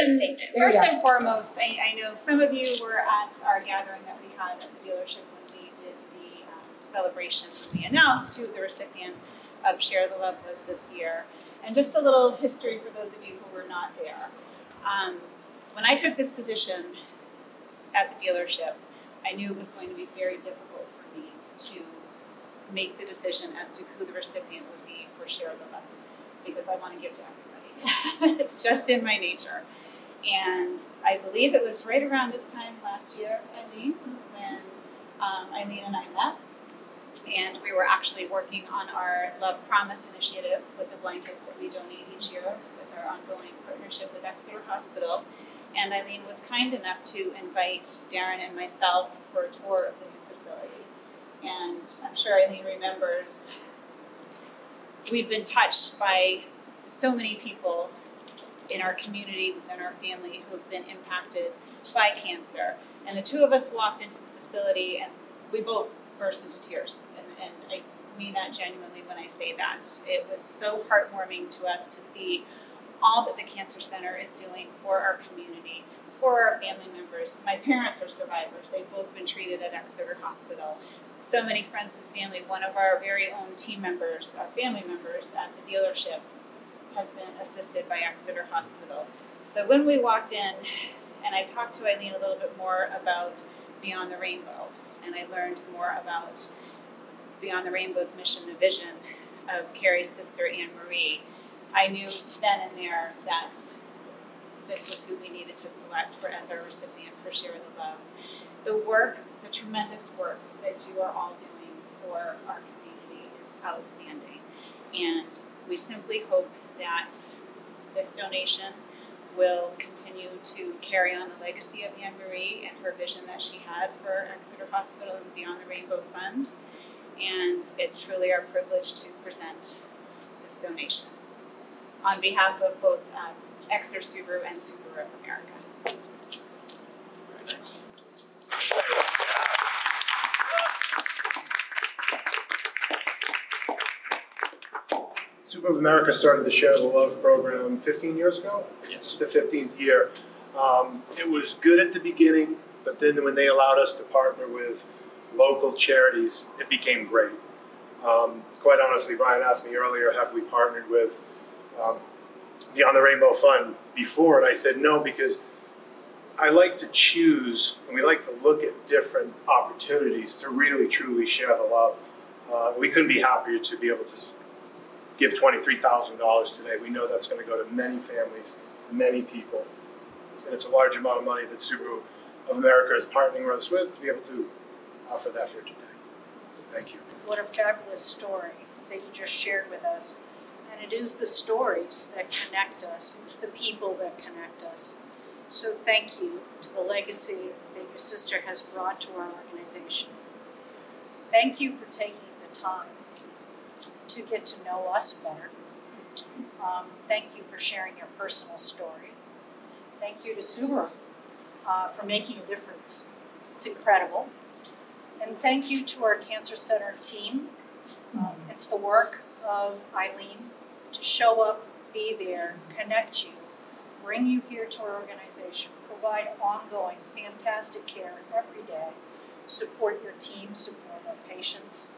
And Thank you. There you first and foremost, I, I know some of you were at our gathering that we had at the dealership when we did the um, celebration. We announced who the recipient of Share the Love was this year. And just a little history for those of you who were not there. Um, when I took this position at the dealership, I knew it was going to be very difficult for me to make the decision as to who the recipient would be for Share the Love because I want to give to everybody. it's just in my nature. And I believe it was right around this time last year, Eileen, when um, Eileen and I met. And we were actually working on our Love Promise initiative with the blankets that we donate each year with our ongoing partnership with Exeter Hospital. And Eileen was kind enough to invite Darren and myself for a tour of the new facility. And I'm sure Eileen remembers, we've been touched by so many people in our community, within our family, who've been impacted by cancer. And the two of us walked into the facility and we both burst into tears. And, and I mean that genuinely when I say that. It was so heartwarming to us to see all that the Cancer Center is doing for our community, for our family members. My parents are survivors. They've both been treated at Exeter Hospital. So many friends and family. One of our very own team members, our family members at the dealership, has been assisted by Exeter Hospital. So when we walked in, and I talked to Eileen a little bit more about Beyond the Rainbow, and I learned more about Beyond the Rainbow's mission, the vision of Carrie's sister Anne Marie. I knew then and there that this was who we needed to select for as our recipient for Share the Love. The work, the tremendous work that you are all doing for our community is outstanding. And we simply hope that this donation will continue to carry on the legacy of Anne Marie and her vision that she had for Exeter Hospital and the Beyond the Rainbow Fund. And it's truly our privilege to present this donation on behalf of both um, Exeter Subaru and Subaru of America. Subaru of America started the Share the Love program 15 years ago. It's the 15th year. Um, it was good at the beginning, but then when they allowed us to partner with local charities, it became great. Um, quite honestly, Brian asked me earlier, have we partnered with um, Beyond the Rainbow Fund before? And I said no, because I like to choose and we like to look at different opportunities to really truly share the love. Uh, we couldn't be happier to be able to give $23,000 today. We know that's going to go to many families, many people. And it's a large amount of money that Subaru of America is partnering us with to be able to offer that here today. Thank you. What a fabulous story that you just shared with us. And it is the stories that connect us, it's the people that connect us. So thank you to the legacy that your sister has brought to our organization. Thank you for taking the time to get to know us better. Um, thank you for sharing your personal story. Thank you to Subaru uh, for making a difference. It's incredible. And thank you to our Cancer Center team. Um, it's the work of Eileen to show up, be there, connect you, bring you here to our organization, provide ongoing fantastic care every day, support your team, support our patients.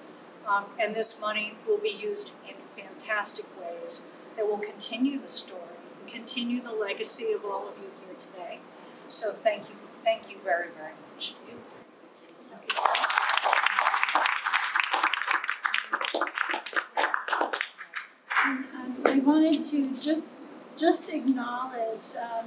Um, and this money will be used in fantastic ways that will continue the story, continue the legacy of all of you here today. So thank you, thank you very, very much. Um, I wanted to just, just acknowledge, um,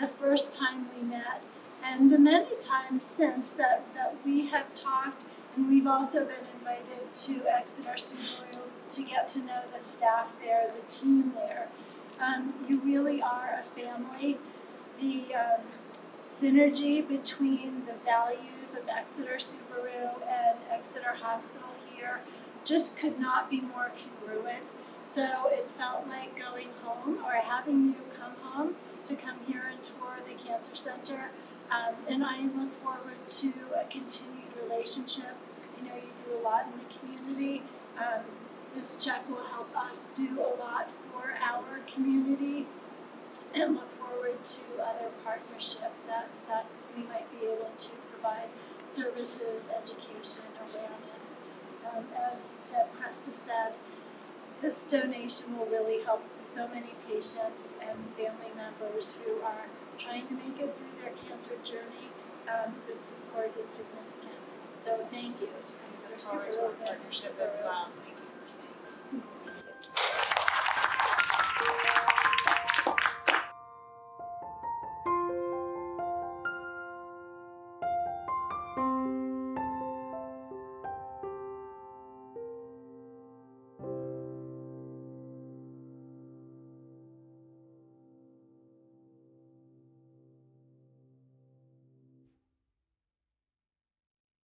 the first time we met and the many times since that, that we have talked and we've also been invited to Exeter Subaru to get to know the staff there, the team there. Um, you really are a family. The, um, synergy between the values of Exeter Subaru and Exeter Hospital here just could not be more congruent. So it felt like going home or having you come home to come here and tour the Cancer Center. Um, and I look forward to a continued relationship. I know you do a lot in the community. Um, this check will help us do a lot for our community and look forward to other partnership that, that we might be able to provide services, education, awareness. Um, as Deb Cresta said, this donation will really help so many patients and family members who are trying to make it through their cancer journey. Um, the support is significant. So thank you to Mr. forward to our partnership as well.